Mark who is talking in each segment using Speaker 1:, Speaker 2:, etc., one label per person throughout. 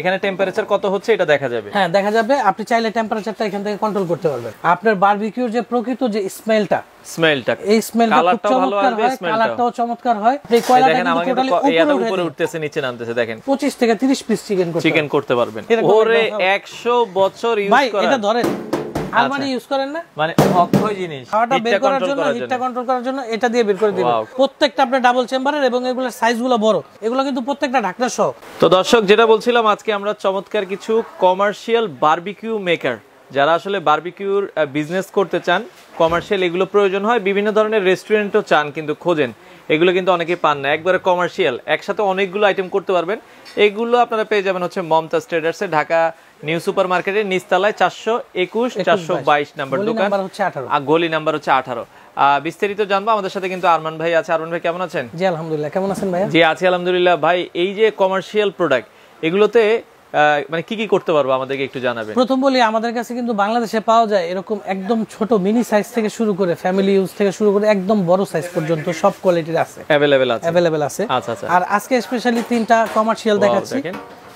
Speaker 1: এখানে টেম্পারেচার কত হচ্ছে এটা দেখা যাবে।
Speaker 2: হ্যাঁ দেখা যাবে। আপনি চাইলে টেম্পারেচারটা এখান থেকে কন্ট্রোল করতে পারবেন। আপনার বারবিকিউর যে প্রকৃত যে স্মেলটা
Speaker 1: স্মেলটা
Speaker 2: এই স্মেলটা খুব
Speaker 1: কালারটাও ভালো
Speaker 2: চমৎকার হয় কালারটাও চমৎকার হয়। এই কয়লাটা
Speaker 1: দেখেন
Speaker 2: কিন্তু
Speaker 1: আমাকে
Speaker 2: টোটালি উপরে
Speaker 1: উপরে উঠতেছে নিচে নামতেছে দেখেন।
Speaker 2: 25 থেকে 30 পিস চিকেন করতে
Speaker 1: চিকেন করতে পারবেন।
Speaker 2: এরকম
Speaker 1: ওরে 100 বছর ইউজ
Speaker 2: ভাই এটা ধরেন আলমারি ইউজ করেন না?
Speaker 1: মানে অক্ষয় জিনিস
Speaker 2: খাওয়াটা বের করার জন্য হিটটা কন্ট্রোল করার জন্য এটা দিয়ে বের করে দিবেন। প্রত্যেকটা আপনার ডাবল চেম্বারের এবং এগুলোর সাইজগুলো বড়। এগুলো কিন্তু প্রত্যেকটা ঢাকনা সহ।
Speaker 1: তো দর্শক যেটা বলছিলাম আজকে আমরা চমৎকার কিছু কমার্শিয়াল বারবিকিউ মেকার যারা আসলে বারবিকিউর বিজনেস করতে চান কমার্শিয়াল এগুলো প্রয়োজন হয় বিভিন্ন ধরনের রেস্টুরেন্টও চান কিন্তু খোঁজেন। এগুলো কিন্তু অনেকে পান না। একবারে কমার্শিয়াল একসাথে অনেকগুলো আইটেম করতে পারবেন। এগুলো আপনারা পেয়ে যাবেন হচ্ছে মমতাজ ট্রেডার্সে ঢাকা নিউ সুপার মার্কেটের নিচতলায় চারশো একুশ চারশো বাইশ। নাম্বার দোকান।
Speaker 2: নাম্বার হচ্ছে 18
Speaker 1: আর গলি নাম্বার হচ্ছে আঠারো। বিস্তারিত জানব। আমাদের সাথে কিন্তু আরমান ভাই আছে। আরমান ভাই কেমন আছেন?
Speaker 2: জি আলহামদুলিল্লাহ। কেমন আছেন ভাইয়া?
Speaker 1: জি আছি আলহামদুলিল্লাহ। ভাই এই যে কমার্শিয়াল প্রোডাক্ট এগুলোতে মানে কি কি করতে পারব আমাদেরকে একটু জানাবেন?
Speaker 2: প্রথম বলি আমাদের কাছে কিন্তু বাংলাদেশে পাওয়া যায় এরকম একদম ছোট মিনি সাইজ থেকে শুরু করে ফ্যামিলি ইউজ থেকে শুরু করে একদম বড় সাইজ পর্যন্ত সব কোয়ালিটির আছে।
Speaker 1: অ্যাভেলেবেল আছে।
Speaker 2: আছে।
Speaker 1: আচ্ছা আচ্ছা।
Speaker 2: আর আজকে স্পেশালি তিনটা কমার্শিয়াল দেখাচ্ছি।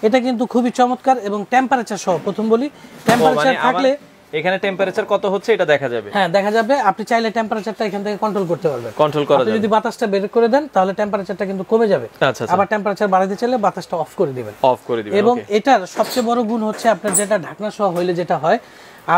Speaker 2: এটা কিন্তু খুবই চমৎকার এবং টেম্পারেচার সহ প্রথম বলি
Speaker 1: মানে
Speaker 2: টেম্পারেচার থাকলে
Speaker 1: এখানে টেম্পারেচার কত হচ্ছে এটা দেখা যাবে।
Speaker 2: হ্যাঁ দেখা যাবে আপনি চাইলে টেম্পারেচারটা এখান থেকে কন্ট্রোল করতে পারবেন।
Speaker 1: কন্ট্রোল করা যাবে।
Speaker 2: যদি বাতাসটা বের করে দেন তাহলে টেম্পারেচারটা কিন্তু কমে যাবে।
Speaker 1: আচ্ছা আচ্ছা।
Speaker 2: আবার টেম্পারেচার বাড়াতে চাইলে বাতাসটা অফ করে দিবেন।
Speaker 1: অফ করে দিবেন
Speaker 2: এবং এটার সবচেয়ে বড় গুণ হচ্ছে আপনার যেটা ঢাকনা সহ হইলে যেটা হয়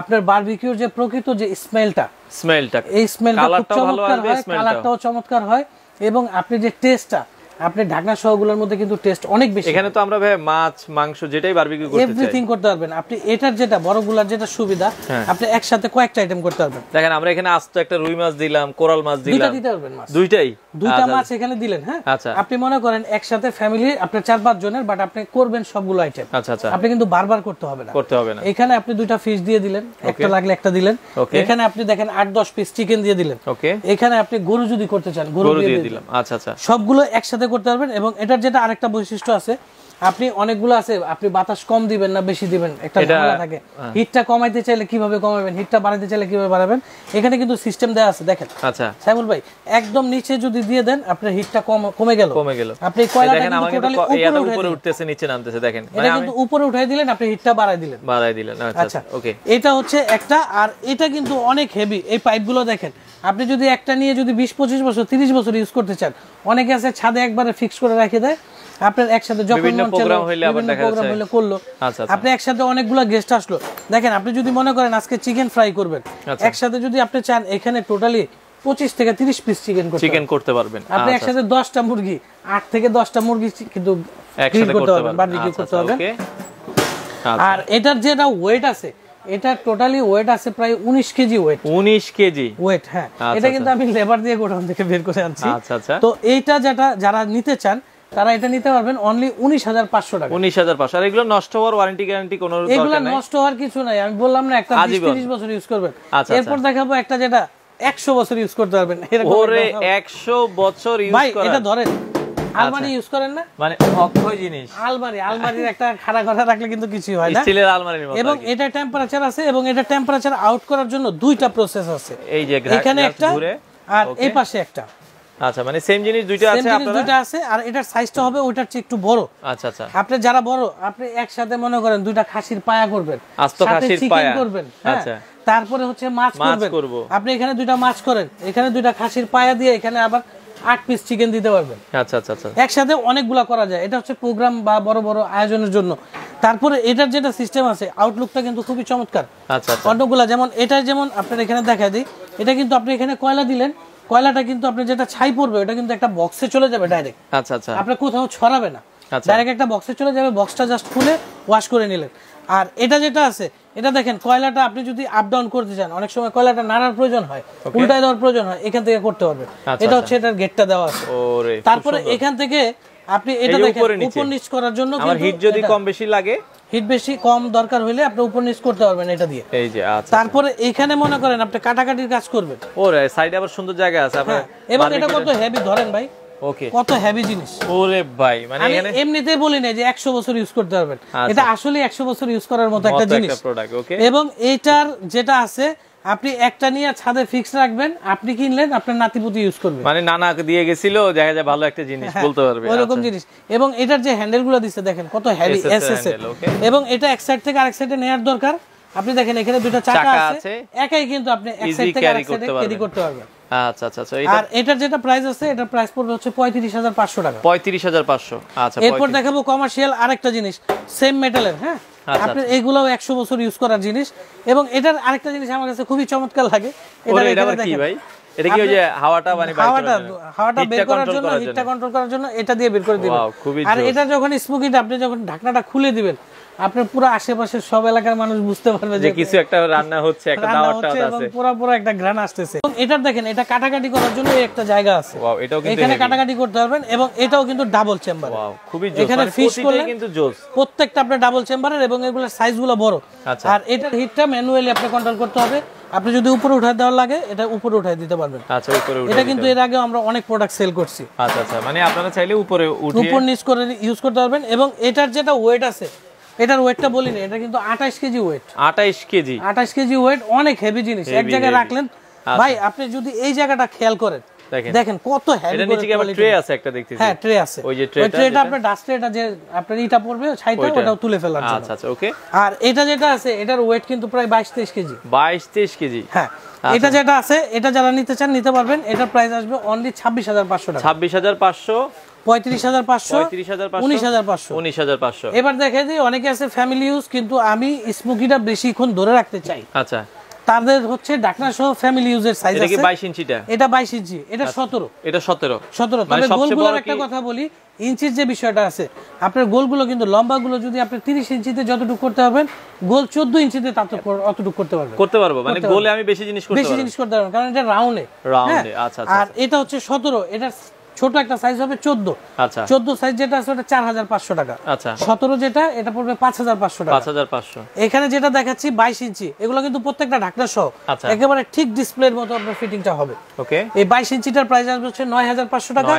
Speaker 2: আপনার বারবিকিউর যে প্রকৃত যে স্মেলটা
Speaker 1: স্মেলটা
Speaker 2: এই স্মেলটা খুব চমৎকার হয় কালারটাও চমৎকার হয় এবং আপনি যে টেস্টটা আপনি ঢাকনা সহগুলোর মধ্যে কিন্তু টেস্ট অনেক বেশি
Speaker 1: এখানে তো আমরা ভাই মাছ মাংস যেটাই বারবিকিউ করতে চাই।
Speaker 2: এভরিথিং করতে পারবেন। আপনি এটার যেটা বড়গুলার যেটা সুবিধা
Speaker 1: হ্যাঁ।
Speaker 2: আপনি একসাথে কয়েকটা আইটেম করতে পারবেন।
Speaker 1: দেখেন আমরা এখানে আস্ত একটা রুই মাছ দিলাম কোরাল মাছ দিলাম।
Speaker 2: দুইটা দিতে পারবেন মাছ।
Speaker 1: দুইটাই?
Speaker 2: দুইটা
Speaker 1: আচ্ছা,
Speaker 2: মাছ এখানে দিলেন হ্যাঁ?
Speaker 1: আচ্ছা।
Speaker 2: আপনি মনে করেন একসাথে ফ্যামিলি আপনার চার পাঁচ জনের বাট আপনি করবেন সবগুলো আইটেম
Speaker 1: আচ্ছা আচ্ছা।
Speaker 2: আপনি কিন্তু বারবার করতে হবে না।
Speaker 1: করতে হবে না।
Speaker 2: এখানে আপনি দুইটা ফিশ দিয়ে দিলেন একটা লাগলে একটা দিলেন। এখানে আপনি দেখেন আট দশ পিস চিকেন দিয়ে দিলেন। এখানে আপনি গরু যদি করতে চান গরু দিয়ে
Speaker 1: দিলাম। আচ্ছা আচ্ছা।
Speaker 2: সবগুলো একসাথে করতে পারবেন এবং এটার যেটা আরেকটা বৈশিষ্ট্য আছে আপনি অনেকগুলো আছে আপনি বাতাস কম দিবেন না বেশি দিবেন একটা ঝামেলা থাকে। হিটটা কমাইতে চাইলে কীভাবে কমাবেন? হিটটা বাড়াইতে চাইলে কীভাবে বাড়াবেন? এখানে কিন্তু সিস্টেম দেওয়া আছে দেখেন।
Speaker 1: আচ্ছা।
Speaker 2: সাইমুল ভাই একদম নিচে যদি দিয়ে দেন আপনার হিটটা কম কমে গেল।
Speaker 1: কমে গেল।
Speaker 2: আপনি কয়লাটা
Speaker 1: দেখেন
Speaker 2: কিন্তু উপরে
Speaker 1: উঠতেছে নিচে নামতেছে দেখেন। মানে
Speaker 2: এটা
Speaker 1: আমি
Speaker 2: কিন্তু উপরে উঠাই দিলেন আপনি হিটটা বাড়াই দিলেন।
Speaker 1: বাড়াই দিলেন আচ্ছা
Speaker 2: আচ্ছা
Speaker 1: ওকে
Speaker 2: এটা হচ্ছে একটা আর এটা কিন্তু অনেক হেভি এই পাইপগুলো দেখেন আপনি যদি একটা নিয়ে যদি বিশ পঁচিশ বছর তিরিশ বছর ইউজ করতে চান অনেকে আছে ছাদে একবারে ফিক্স করে রেখে দেয়। আপনার একসাথে যখন মন
Speaker 1: হইলে আবার দেখা যাচ্ছে।
Speaker 2: হইলে করল।
Speaker 1: আচ্ছা, আচ্ছা।
Speaker 2: আপনি একসাথে অনেকগুলো গেস্ট আসলো। দেখেন আপনি যদি মনে করেন আজকে চিকেন ফ্রাই করবেন
Speaker 1: আচ্ছা।
Speaker 2: একসাথে যদি আপনি চান এখানে টোটালি পঁচিশ থেকে তিরিশ পিস চিকেন
Speaker 1: চিকেন করতে পারবেন।
Speaker 2: আপনি
Speaker 1: আচ্ছা,
Speaker 2: একসাথে দশটা মুরগি আট থেকে দশটা মুরগি কিন্তু করতে পারবেন
Speaker 1: আচ্ছা
Speaker 2: করতে পারবেন। আর এটার যেটা ওয়েট আছে এটা টোটালি ওয়েট আছে প্রায় উনিশ কেজি ওয়েট
Speaker 1: 19 কেজি?
Speaker 2: ওয়েট হ্যাঁ।
Speaker 1: আচ্ছা,
Speaker 2: এটা কিন্তু আমি লেবার দিয়ে গোডাউন থেকে বের করে আনছি।
Speaker 1: আচ্ছা আচ্ছা।
Speaker 2: তো এইটা যেটা যারা নিতে চান তারা এটা নিতে পারবেন অনলি উনিশ হাজার পাঁচশো টাকা।
Speaker 1: 19500 আর এগুলো নষ্ট হওয়ার ওয়ারেন্টি গ্যারান্টি কোনো
Speaker 2: এগুলো নষ্ট হওয়ার কিছু নাই। আমি বললাম না একটা। তিরিশ বছর ইউজ করবেন।
Speaker 1: আচ্ছা,
Speaker 2: এরপর দেখাবো একটা যেটা একশো বছর ইউজ করতে পারবেন।
Speaker 1: ওরে 100 বছর ইউজ
Speaker 2: ভাই এটা ধরেন আলমারি ইউজ করেন না?
Speaker 1: মানে অক্ষয় জিনিস।
Speaker 2: আলমারি আলমারির একটা খাড়া কথা রাখলে কিন্তু কিছুই হয় না।
Speaker 1: স্টিলের আলমারির মতো
Speaker 2: এবং এটা টেম্পারেচার আছে এবং এটা টেম্পারেচার আউট করার জন্য দুইটা প্রসেস আছে।
Speaker 1: এই যে
Speaker 2: এখানে একটা আর এই পাশে একটা।
Speaker 1: আচ্ছা মানে সেম জিনিস দুইটা আছে আপনারা
Speaker 2: দুইটা আছে আর এটার সাইজটা হবে ওইটার চেয়ে একটু বড়।
Speaker 1: আচ্ছা আচ্ছা।
Speaker 2: আপনি যারা বড় আপনি একসাথে মনে করেন দুইটা খাসির পায়া করবেন
Speaker 1: আস্ত খাসির পায়া।
Speaker 2: করবেন হ্যাঁ।
Speaker 1: আচ্ছা।
Speaker 2: তারপরে হচ্ছে মাছ
Speaker 1: করব।
Speaker 2: আপনি এখানে দুইটা মাছ করেন এখানে দুইটা খাসির পায়া দিয়ে এখানে আবার আট পিস চিকেন দিতে পারবেন।
Speaker 1: আচ্ছা আচ্ছা আচ্ছা।
Speaker 2: একসাথে অনেকগুলা করা যায়। এটা হচ্ছে প্রোগ্রাম বা বড় বড় আয়োজনের জন্য। তারপরে এটার যেটা সিস্টেম আছে আউটলুকটা কিন্তু খুবই চমৎকার।
Speaker 1: আচ্ছা আচ্ছা।
Speaker 2: অন্যগুলা যেমন এটা যেমন আপনার এখানে দেখা দিই এটা কিন্তু আপনি এখানে কয়লা দিলেন কয়লাটা কিন্তু আপনি যেটা ছাই পড়বে ওটা কিন্তু একটা বক্সে চলে যাবে ডাইরেক্ট
Speaker 1: আচ্ছা আচ্ছা।
Speaker 2: আপনার কোথাও ছড়াবে না।
Speaker 1: আচ্ছা।
Speaker 2: ডাইরেক্ট একটা বক্সে চলে যাবে বক্সটা জাস্ট খুলে ওয়াশ করে নিলেন। আর এটা যেটা আছে এটা দেখেন কয়লাটা আপনি যদি আপ ডাউন করতে চান অনেক সময় কয়লাটা নাড়ার প্রয়োজন হয় উল্টায় দেওয়ার প্রয়োজন হয় এখান থেকে করতে পারবেন
Speaker 1: আচ্ছা,
Speaker 2: এটা হচ্ছে এটার গেটটা দেওয়া আছে। তারপরে এখান থেকে আপনি এটা দেখেন
Speaker 1: উপর নিচ।
Speaker 2: করার জন্য
Speaker 1: হিট যদি কম বেশি লাগে?
Speaker 2: হিট বেশি কম দরকার হলে আপনি উপর নিচ করতে পারবেন এটা দিয়ে।
Speaker 1: এই যে আচ্ছা
Speaker 2: তারপরে এখানে মনে করেন আপনি কাটাকাটির কাজ করবেন।
Speaker 1: ওরে সাইডে আবার সুন্দর জায়গা আছে আপনার
Speaker 2: হ্যাঁ এবং এটা কত হেভি ধরেন ভাই।
Speaker 1: ওকে
Speaker 2: কত হেভি জিনিস।
Speaker 1: ওরে ভাই মানে এখানে
Speaker 2: এমনিতেই বলি না যে একশো বছর ইউজ করতে পারবেন।
Speaker 1: আচ্ছা।
Speaker 2: এটা আসলে একশো বছর ইউজ করার মতো একটা জিনিস। এবং এইটার যেটা আছে আপনি একটা নিয়ে ছাদে ফিক্স রাখবেন আপনি কিনলেন আপনার নাতিপুতি ইউজ করবে।
Speaker 1: মানে নানা দিয়ে গেছিল দেখা যায় ভালো একটা জিনিস বলতে পারবে।
Speaker 2: হ্যাঁ, ওইরকম
Speaker 1: আচ্ছা।
Speaker 2: জিনিস। এবং এটার যে হ্যান্ডেলগুলো দিচ্ছে দেখেন কত heavy
Speaker 1: SSL
Speaker 2: S S
Speaker 1: handle,
Speaker 2: এবং এটা এক সাইড থেকে আরেক সাইডে নেওয়ার দরকার। আপনি দেখেন এখানে দুটো চাকা আছে। একাই কিন্তু আপনি এক সাইড থেকে আরেক সাইডে ক্যারি করতে পারবেন।
Speaker 1: আচ্ছা আচ্ছা আচ্ছা
Speaker 2: আর এটার যেটা প্রাইস আছে এটার প্রাইস পড়বে হচ্ছে পঁয়ত্রিশ হাজার পাঁচশো টাকা।
Speaker 1: পঁয়ত্রিশ হাজার পাঁচশো। আচ্ছা
Speaker 2: এরপর দেখাবো কমার্শিয়াল আরেকটা জিনিস সেম মেটালের হ্যাঁ? আপনার এইগুলোও একশো বছর ইউজ করার জিনিস। এবং এটার আরেকটা জিনিস আমার কাছে খুবই চমৎকার লাগে
Speaker 1: ওরে, এটা কি ভাই? এটা কি ওই যে হাওয়াটা মানে
Speaker 2: হাওয়াটা হাওয়াটা বের করার জন্য হিটটা কন্ট্রোল করার জন্য এটা দিয়ে বের করে দিবেন। আর এটা যখন স্মোকিটা আপনি যখন ঢাকনাটা খুলে দিবেন আপনার পুরো আশেপাশের সব এলাকার মানুষ বুঝতে পারবে
Speaker 1: যে কিছু একটা রান্না হচ্ছে একটা
Speaker 2: এবং
Speaker 1: আছে।
Speaker 2: পুরো পুরো একটা ঘ্রাণ আসতেছে। এবং এটার দেখেন এটা কাটাকাটি করার জন্য একটা জায়গা আছে।
Speaker 1: ওয়াও এটাও কিন্তু
Speaker 2: এখানে। কাটাকাটি করতে পারবেন এবং এটাও কিন্তু ডাবল চেম্বার
Speaker 1: ওয়াও খুবই জোস।
Speaker 2: এখানে
Speaker 1: মানে
Speaker 2: fish
Speaker 1: প্রতিটাই
Speaker 2: করলে-
Speaker 1: কিন্তু জোস।
Speaker 2: প্রত্যেকটা আপনার ডাবল চেম্বারের এবং এগুলোর সাইজগুলো বড়।
Speaker 1: আচ্ছা।
Speaker 2: আর এটার হিটটা ম্যানুয়ালি আপনি কন্ট্রোল করতে হবে। আপনি যদি উপরে উঠায় দেওয়ার লাগে এটা উপরে উঠায় দিতে পারবেন।
Speaker 1: আচ্ছা উপরে
Speaker 2: এটা কিন্তু এর আগে আমরা অনেক প্রোডাক্ট সেল করছি।
Speaker 1: আচ্ছা আচ্ছা মানে আপনারা চাইলে উপরে উঠিয়ে
Speaker 2: উপর নিচ করে ইউজ করতে পারবেন এবং এটার যেটা ওয়েট আছে এটার ওয়েটটা বলিনি এটা কিন্তু আঠাশ কেজি ওয়েট।
Speaker 1: আঠাইশ কেজি।
Speaker 2: আঠাশ কেজি ওয়েট অনেক হেভি জিনিস। এক জায়গায় রাখলেন। ভাই আপনি যদি এই জায়গাটা খেয়াল করেন
Speaker 1: দেখেন।
Speaker 2: দেখেন কত হেভি
Speaker 1: এটা নিচে কি আবার ট্রে আছে একটা দেখতেছি?
Speaker 2: হ্যাঁ ট্রে আছে।
Speaker 1: ওই যে ট্রেটা
Speaker 2: আপনার এটা যে আপনার ইটা পড়বে ছাইটা ওটাও তুলে ফেলার জন্য।
Speaker 1: আচ্ছা আচ্ছা ওকে।
Speaker 2: আর এটা যেটা আছে এটার ওয়েট কিন্তু প্রায় বাইশ তেইশ কেজি।
Speaker 1: বাইশ তেইশ কেজি।
Speaker 2: হ্যাঁ
Speaker 1: আচ্ছা।
Speaker 2: এটা যেটা আছে এটা যারা নিতে চান নিতে পারবেন। এটার প্রাইস আসবে অনলি ছাব্বিশ হাজার পাঁচশো টাকা।
Speaker 1: ছাব্বিশ হাজার পাঁচশো
Speaker 2: পঁয়ত্রিশ হাজার পাঁচশো
Speaker 1: পঁয়ত্রিশ হাজার পাঁচশো
Speaker 2: উনিশ হাজার পাঁচশো।
Speaker 1: উনিশ হাজার পাঁচশো।
Speaker 2: এবার দেখে যে অনেকে আছে ফ্যামিলি ইউজ কিন্তু আমি স্মোকিটা বেশিক্ষণ ধরে রাখতে চাই।
Speaker 1: আচ্ছা।
Speaker 2: তাদের হচ্ছে ডাকনা সহ ফ্যামিলি ইউজের সাইজ
Speaker 1: এটা কি
Speaker 2: আছে।
Speaker 1: বাইশ ইঞ্চিটা?
Speaker 2: এটা বাইশ ইঞ্চি এটা সতেরো।
Speaker 1: এটা সতেরো।
Speaker 2: সতেরো। তবে গোলগুলোর একটা কথা বলি ইঞ্চির যে বিষয়টা আছে আপনার গোলগুলো কিন্তু লম্বাগুলো যদি আপনি তিরিশ ইঞ্চিতে যতটুকু করতে পারবেন গোল চোদ্দ ইঞ্চিতে তত- অতটুকু করতে পারবেন।
Speaker 1: করতে পারব মানে গোলে আমি বেশি জিনিস করতে
Speaker 2: বেশি
Speaker 1: পারব
Speaker 2: জিনিস করতে পারবেন কারণ এটা রাউন্ডে
Speaker 1: রাউন্ডে আচ্ছা আচ্ছা
Speaker 2: আর এটা হচ্ছে সতেরো এটা ছোট একটা সাইজ হবে চোদ্দ।
Speaker 1: আচ্ছা।
Speaker 2: চোদ্দ সাইজ যেটা আছে ওটা চার হাজার পাঁচশো টাকা।
Speaker 1: আচ্ছা।
Speaker 2: সতেরো যেটা এটা পড়বে পাঁচ হাজার পাঁচশো টাকা।
Speaker 1: পাঁচ হাজার পাঁচশো।
Speaker 2: এখানে যেটা দেখাচ্ছি বাইশ ইঞ্চি এগুলো কিন্তু প্রত্যেকটা ঢাকনা সহ।
Speaker 1: আচ্ছা।
Speaker 2: একেবারে ঠিক ডিসপ্লের মতো আপনার ফিটিংটা হবে।
Speaker 1: ওকে।
Speaker 2: এই বাইশ ইঞ্চিটার প্রাইস আসবে হচ্ছে নয় হাজার পাঁচশো টাকা।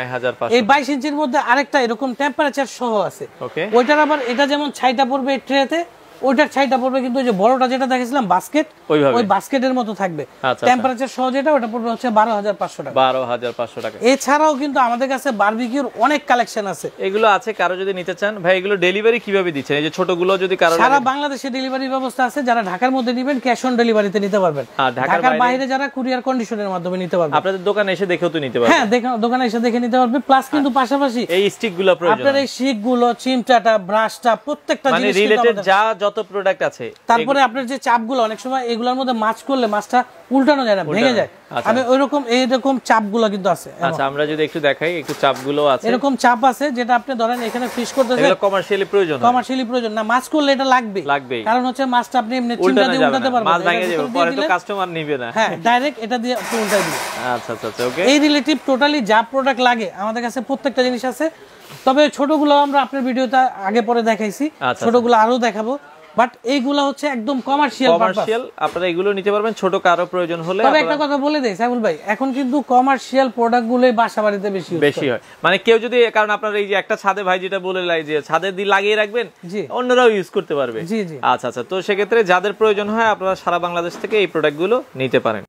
Speaker 2: এই বাইশ ইঞ্চির মধ্যে আরেকটা এরকম টেম্পারেচার সহ আছে।
Speaker 1: ওকে।
Speaker 2: ওইটার আবার এটা যেমন ছাইটা পড়বে ট্রেতে ওইটার ছাইটা পড়বে কিন্তু ওই যে বড়টা যেটা দেখেছিলাম বাস্কেট ওই বাস্কেটের মতো থাকবে।
Speaker 1: আচ্ছা।
Speaker 2: টেম্পারেচার সহ যেটা ওটা পড়বে হচ্ছে বারো হাজার পাঁচশো টাকা।
Speaker 1: বারো হাজার পাঁচশো টাকা।
Speaker 2: এছাড়াও কিন্তু আমাদের কাছে বারবিকিউর অনেক কালেকশন আছে।
Speaker 1: এগুলো আছে কারও যদি নিতে চান ভাই এগুলো ডেলিভারি কীভাবে দিচ্ছেন? এই যে ছোটগুলো যদি কারও
Speaker 2: সারা বাংলাদেশে ডেলিভারি ব্যবস্থা আছে যারা ঢাকার মধ্যে নেবেন ক্যাশ অন ডেলিভারিতে নিতে পারবেন।
Speaker 1: আর ঢাকার বাইরে?
Speaker 2: যারা কুরিয়ার কন্ডিশনের মাধ্যমে নিতে পারবেন।
Speaker 1: আপনাদের দোকানে এসে দেখেও তো নিতে পারবেন।
Speaker 2: হ্যাঁ দেখা- দোকানে এসে দেখে নিতে পারবে। প্লাস কিন্তু পাশাপাশি
Speaker 1: এই স্টিকগুলো প্রয়োজন
Speaker 2: আপনার এই শিকগুলো চিমটাটা ব্রাশটা প্রত্যেকটা
Speaker 1: মানে
Speaker 2: জিনিস
Speaker 1: রিলেটেড যা যত প্রোডাক্ট আছে
Speaker 2: তারপরে আপনার যে চাপগুলো অনেক সময় এগুলোর মধ্যে মাছ করলে মাছটা উল্টানো যায় না ভেঙে যায়।
Speaker 1: আচ্ছা।
Speaker 2: আমি ওইরকম এইরকম চাপগুলো কিন্তু আছে।
Speaker 1: আচ্ছা আমরা যদি একটু দেখাই একটু চাপগুলো আছে।
Speaker 2: এরকম চাপ আছে যেটা আপনি ধরেন এখানে ফিশ করতেছেন।
Speaker 1: এগুলো কমার্শিয়ালি প্রয়োজন।
Speaker 2: কমার্শিয়ালি প্রয়োজন। না মাছ করলে এটা লাগবে।
Speaker 1: লাগবেই
Speaker 2: কারণ হচ্ছে মাছটা আপনি এমনি
Speaker 1: উল্টানো
Speaker 2: দিয়ে উল্টাতে পারবেন।
Speaker 1: মাছ। ভেঙে যাবে। পরে তো কাস্টমার নিবে না।
Speaker 2: হ্যাঁ ডাইরেক্ট এটা দিয়ে আপনি উল্টাই দিবেন।
Speaker 1: আচ্ছা আচ্ছা আচ্ছা ওকে
Speaker 2: এই রিলেটিভ টোটালি যা প্রোডাক্ট লাগে আমাদের কাছে প্রত্যেকটা জিনিস আছে। তবে ছোটগুলো আমরা আপনার ভিডিওতে আগে পরে দেখাইছি।
Speaker 1: আচ্ছা,
Speaker 2: ছোটগুলো আরও দেখাবো। বাট এইগুলা হচ্ছে একদম কমার্শিয়াল
Speaker 1: কমার্শিয়াল আপনারা এগুলো নিতে পারবেন ছোট কারও প্রয়োজন হলে
Speaker 2: তবে একটা কথা বলে দেই সাইমুল ভাই এখন কিন্তু কমার্শিয়াল প্রোডাক্ট গুলোই বাসা বাড়িতে বেশি
Speaker 1: বেশি হয়। মানে কেউ যদি কারণ আপনার এই যে একটা ছাদে ভাই যেটা বলে লাই যে ছাদে দিয়ে লাগিয়ে রাখবেন। অন্যরাও ইউজ করতে পারবে।
Speaker 2: জি জি।
Speaker 1: আচ্ছা আচ্ছা তো সেক্ষেত্রে যাদের প্রয়োজন হয় আপনারা সারা বাংলাদেশ থেকে এই প্রোডাক্টগুলো নিতে পারেন।